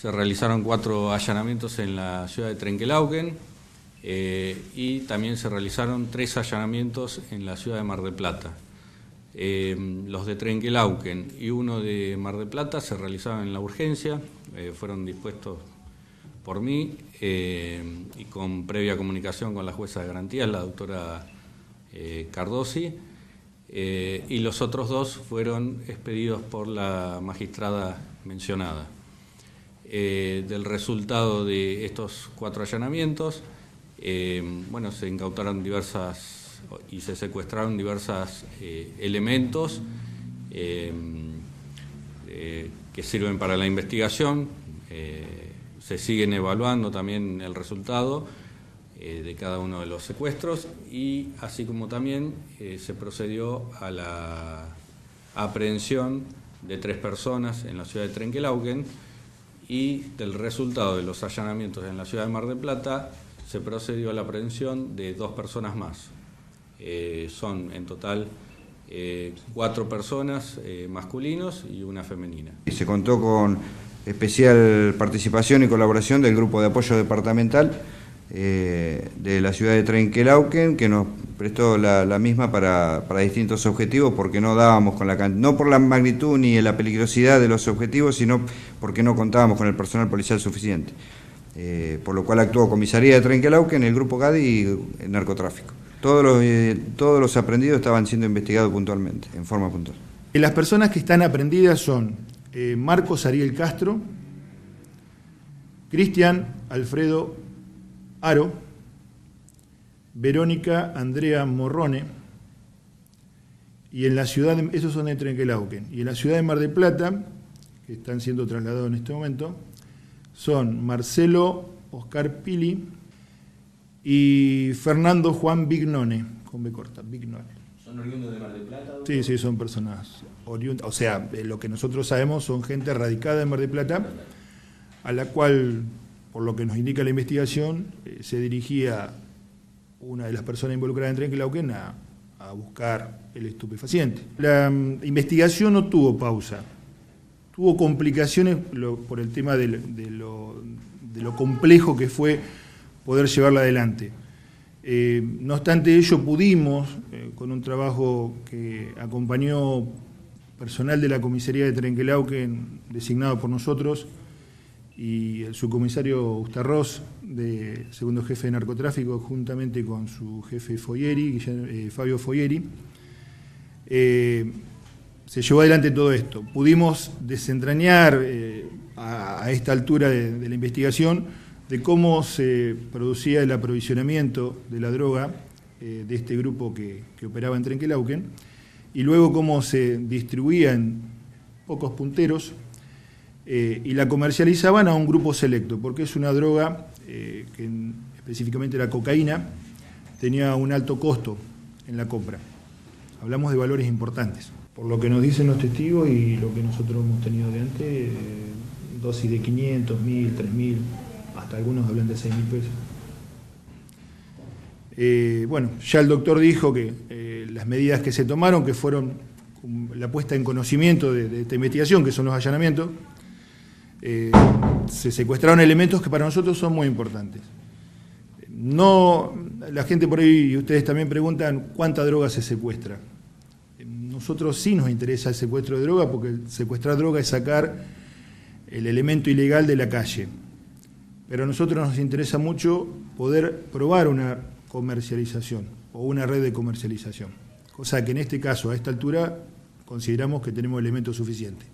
se realizaron cuatro allanamientos en la ciudad de Trenquelauquen eh, y también se realizaron tres allanamientos en la ciudad de Mar del Plata. Eh, los de Trenquelauquen y uno de Mar del Plata se realizaron en la urgencia, eh, fueron dispuestos por mí y con previa comunicación con la jueza de garantías, la doctora Cardosi, y los otros dos fueron expedidos por la magistrada mencionada. Del resultado de estos cuatro allanamientos, eh, bueno, se incautaron diversas y se secuestraron diversos eh, elementos eh, que sirven para la investigación. se siguen evaluando también el resultado de cada uno de los secuestros y así como también se procedió a la aprehensión de tres personas en la ciudad de Trenquelauquen y del resultado de los allanamientos en la ciudad de Mar del Plata se procedió a la aprehensión de dos personas más. Eh, son en total eh, cuatro personas eh, masculinos y una femenina. Y se contó con especial participación y colaboración del Grupo de Apoyo Departamental de la ciudad de Trenquelauquen, que nos prestó la, misma para, distintos objetivos, porque no dábamos con la no por la magnitud ni la peligrosidad de los objetivos, sino porque no contábamos con el personal policial suficiente. Eh, por lo cual actuó Comisaría de Trenquelauque en el Grupo GADI y el narcotráfico. Todos los, eh, todos los aprendidos estaban siendo investigados puntualmente, en forma puntual. Las personas que están aprendidas son eh, Marcos Ariel Castro, Cristian Alfredo Aro, Verónica Andrea Morrone, y en la ciudad, de, esos son de Trenquelauquen, y en la ciudad de Mar del Plata, que están siendo trasladados en este momento, son Marcelo Oscar Pili y Fernando Juan Bignone, con B corta, Bignone. ¿Son oriundos de Mar del Plata? Sí, sí, son personas oriundas. O sea, lo que nosotros sabemos son gente radicada en Mar del Plata, a la cual, por lo que nos indica la investigación, eh, se dirigía una de las personas involucradas en Trenquelauquen a, buscar el estupefaciente. La mm, investigación no tuvo pausa Hubo complicaciones por el tema de, lo, complejo que fue poder llevarla adelante. Eh, no obstante ello, pudimos, eh, con un trabajo que acompañó personal de la comisaría de Trenquelauquen, designado por nosotros, y el subcomisario Ustarroz, de segundo jefe de narcotráfico, juntamente con su jefe Foyeri, eh, Fabio Foyeri, se llevó adelante todo esto. Pudimos desentrañar eh, a, esta altura de, la investigación de cómo se producía el aprovisionamiento de la droga eh, de este grupo que, operaba en Trenquelauquen y luego cómo se distribuía en pocos punteros eh, y la comercializaban a un grupo selecto, porque es una droga que específicamente la cocaína tenía un alto costo en la compra. Hablamos de valores importantes. Por lo que nos dicen los testigos y lo que nosotros hemos tenido de antes, eh, dosis de 500, 1000, 3000, hasta algunos hablan de 6000 pesos. Eh, bueno, ya el doctor dijo que eh, las medidas que se tomaron, que fueron la puesta en conocimiento de, esta investigación, que son los allanamientos, se secuestraron elementos que para nosotros son muy importantes. No, la gente por ahí, y ustedes también preguntan cuánta droga se secuestra nosotros sí nos interesa el secuestro de droga porque secuestrar droga es sacar el elemento ilegal de la calle. Pero a nosotros nos interesa mucho poder probar una comercialización o una red de comercialización. Cosa que en este caso, a esta altura, consideramos que tenemos elementos suficientes.